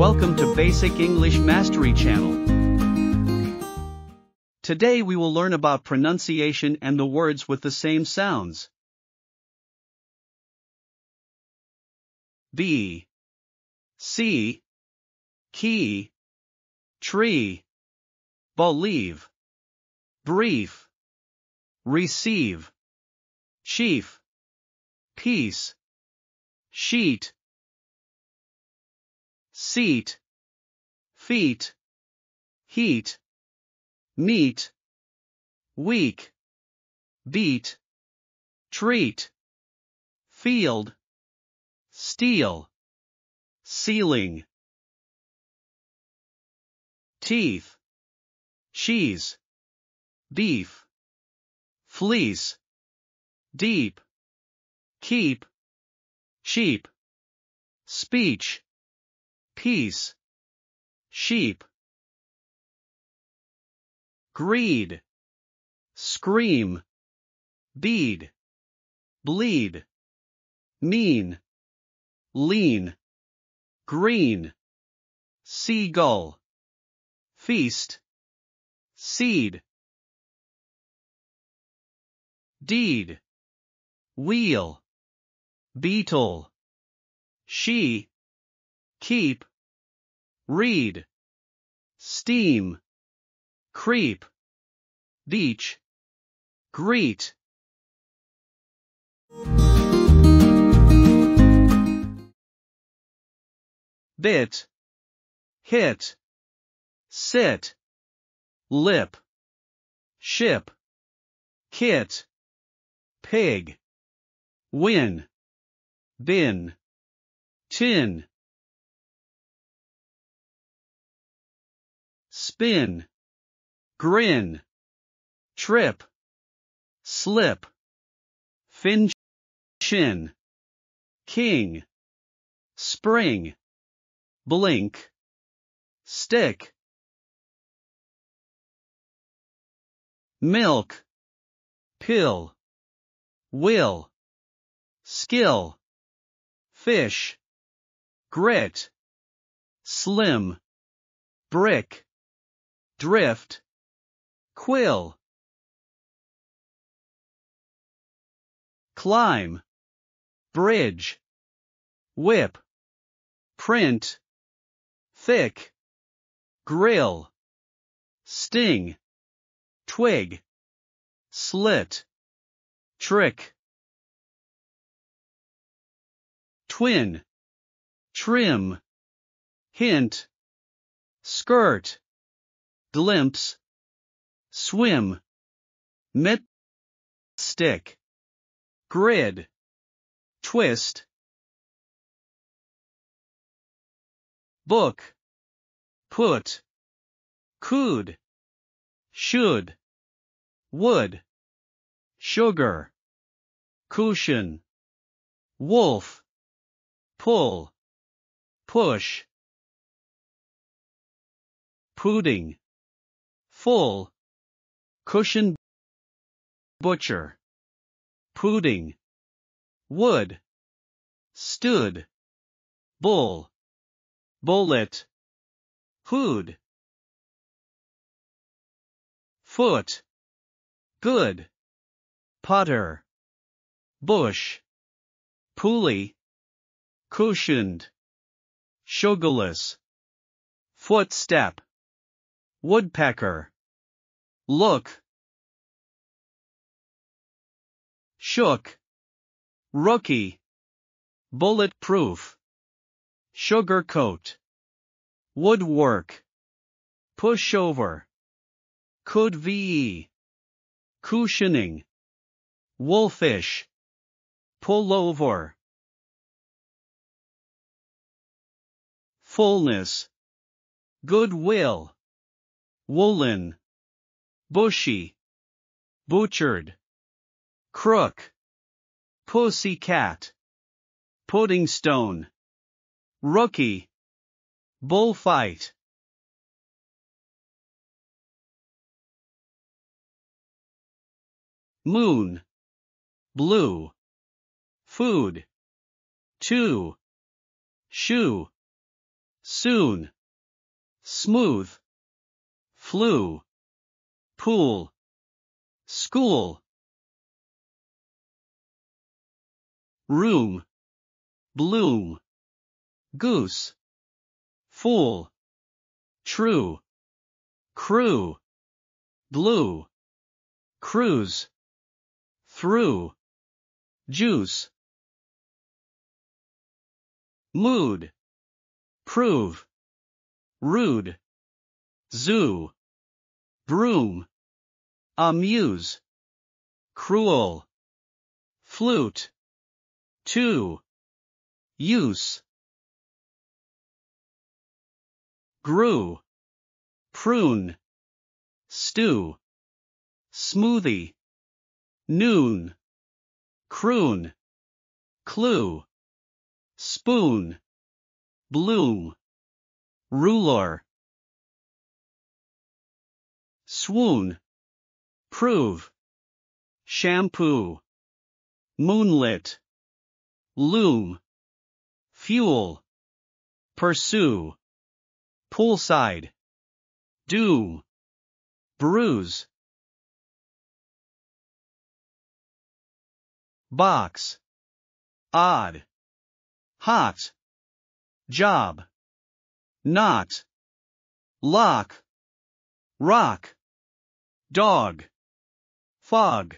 Welcome to Basic English Mastery Channel. Today we will learn about pronunciation and the words with the same sounds. B. C. Key. Tree. Believe. Brief. Receive. Chief. Peace. Sheet. Seat. Feet. Heat. Meet. Week. Beat. Treat. Field. Steel. Ceiling. Teeth. Cheese. Beef. Fleece. Deep. Keep. Cheap. Speech. Peace. Sheep. Greed. Scream. Bead. Bleed. Mean. Lean. Green. Seagull. Feast. Seed. Deed. Wheel. Beetle. She. Keep. Read. Steam. Creep. Beach. Greet. Bit. Hit. Sit. Lip. Ship. Kit. Pig. Win. Bin. Tin. Spin. Grin. Trip. Slip. Fin. Chin. King. Spring. Blink. Stick. Milk. Pill. Will. Skill. Fish. Grit. Slim. Brick. Drift. Quill. Climb. Bridge. Whip. Print. Thick. Grill. Sting. Twig. Slit. Trick. Twin. Trim. Hint. Skirt. Glimpse. Swim. Mit. Stick. Grid. Twist. Book. Put. Could. Should. Would. Sugar. Cushion. Wolf. Pull. Push. Pudding. Full. Cushion. Butcher. Pudding. Wood. Stood. Bull. Bullet. Hood. Foot. Good. Potter. Bush. Pulley. Cushioned. Sugarless. Footstep. Woodpecker. Look. Shook. Rookie. Bulletproof. Sugarcoat. Woodwork. Pushover. Could ve. Cushioning. Wolfish. Pullover. Fullness. Goodwill woolen, bushy, butchered, crook, pussy cat, pudding stone, rookie, bullfight. Moon, blue, food, two, shoe, soon, smooth, flew, pool, school, room, bloom, goose, fool, true, crew, blue, cruise, through, juice, mood, prove, rude, zoo, broom, amuse, cruel, flute, two, use, grew, prune, stew, smoothie, noon, croon, clue, spoon, bloom, ruler, swoon, prove, shampoo, moonlit, loom, fuel, pursue, poolside, doom, bruise, box, odd, hot, job, not, lock, rock, dog, fog,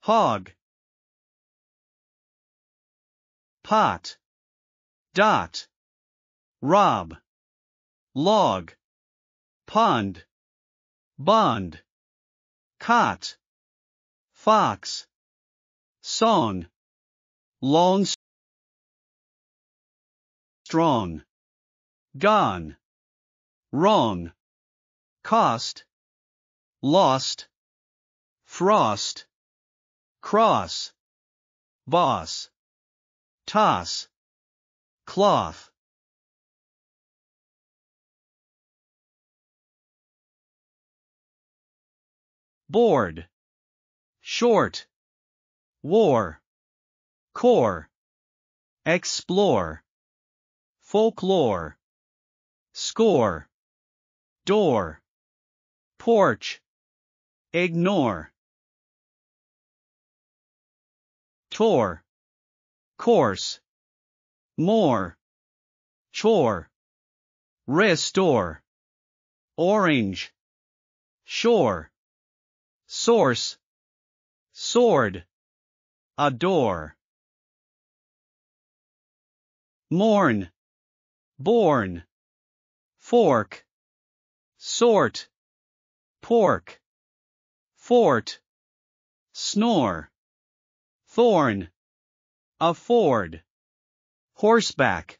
hog, pot, dot, rob, log, pond, bond, cot, fox, song, long, strong, gone, wrong, cost, lost, frost, cross, boss, toss, cloth. Board, short, war, core, explore, folklore, score, door, porch, ignore, tour, course, more, chore, restore, orange, shore, source, sword, adore, mourn, born, fork, sort, pork, fort, snore, thorn, afford, horseback.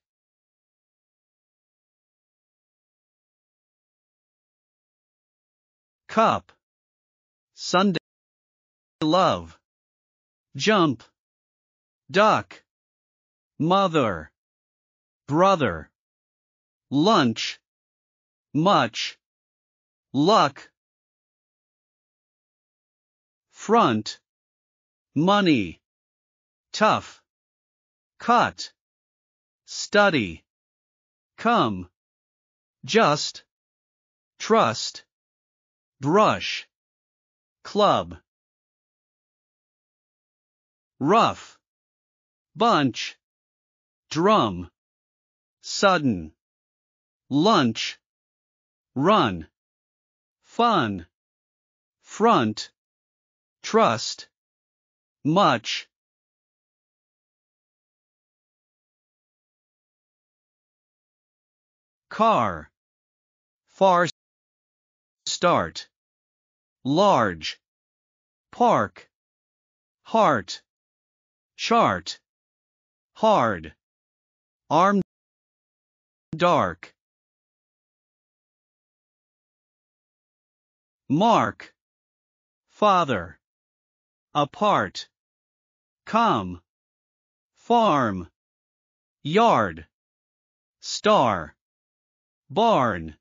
Cup, Sunday, love, jump, duck, mother, brother, lunch, much, luck, front, money, tough, cut, study, come, just, trust, brush, club, rough, bunch, drum, sudden, lunch, run, fun, front, trust, much, car, far start, large, park, heart, chart, hard, arm, dark, mark, father, apart, come, farm, yard, star, barn,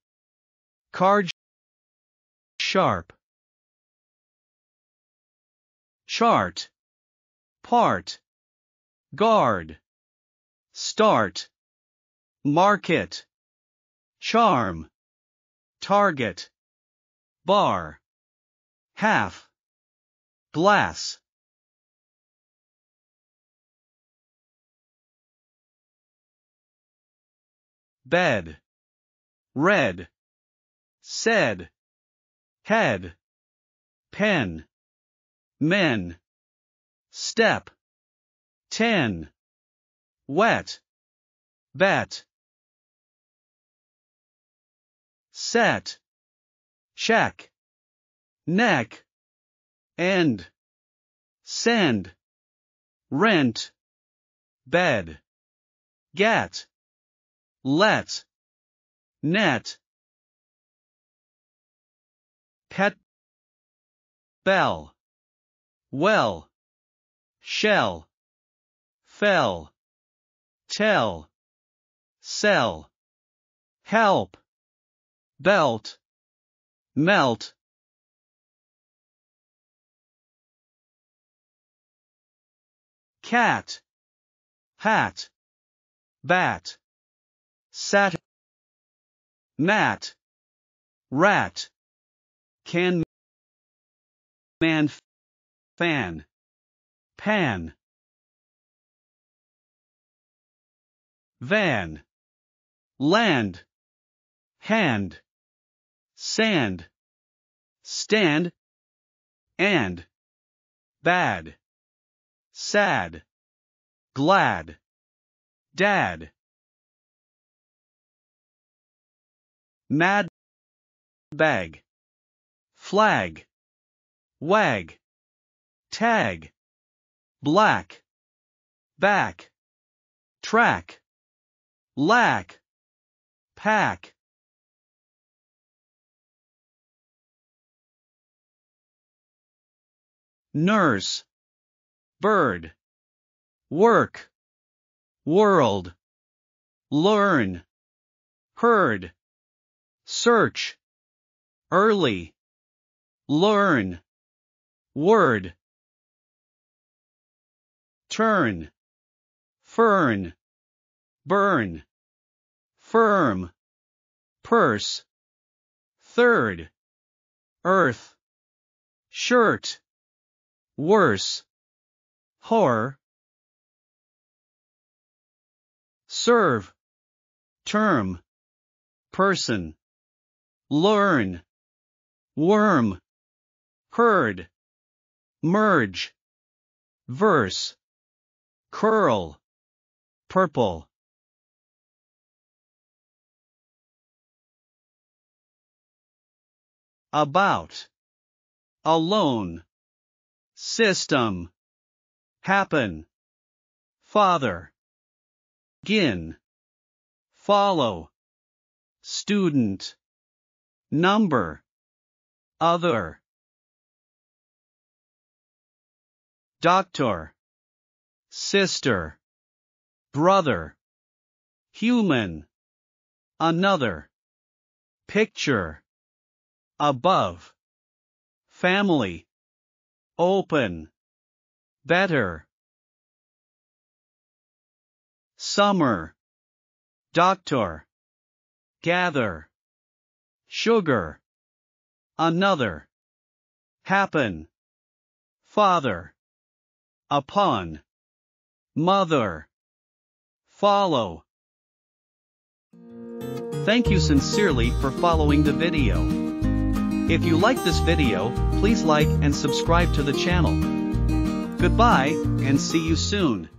card, sharp, chart, part, guard, start, market, charm, target, bar, half, glass. bed, red, said, head, pen, men, step, ten, wet, bet, set, check, neck, end, send, rent, bed, get, let, net, pet, bell, well, shell, fell, tell, sell, help, belt, melt, cat, hat, bat, sat, mat, rat, can, man, fan, pan, van, land, hand, sand, stand, and, bad, sad, glad, dad, mad, bag, flag, wag, tag, black, back, track, lack, pack. Nurse, bird, work, world, learn, herd, search, early, learn, word, turn, fern, burn, firm, purse, third, earth, shirt, worse, horror, serve, term, person, learn, worm, herd, merge, verse, curl, purple. About, alone, system, happen, father, gin, follow, student, number, other, doctor, sister, brother, human, another, picture, above, family, open, better, summer, doctor, gather, sugar, another, happen, father, upon, mother, follow. Thank you sincerely for following the video. If you like this video, please like and subscribe to the channel. Goodbye, and see you soon.